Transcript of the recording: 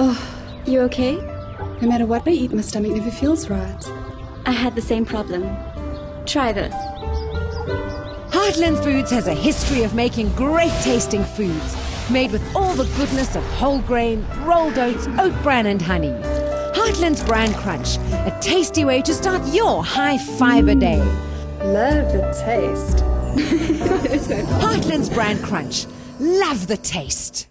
Oh, you okay? No matter what I eat, my stomach never feels right. I had the same problem. Try this. Heartland Foods has a history of making great tasting foods, made with all the goodness of whole grain, rolled oats, oat bran, and honey. Heartland's Bran Crunch, a tasty way to start your high fiber day. Love the taste. Heartland's Bran Crunch. Love the taste.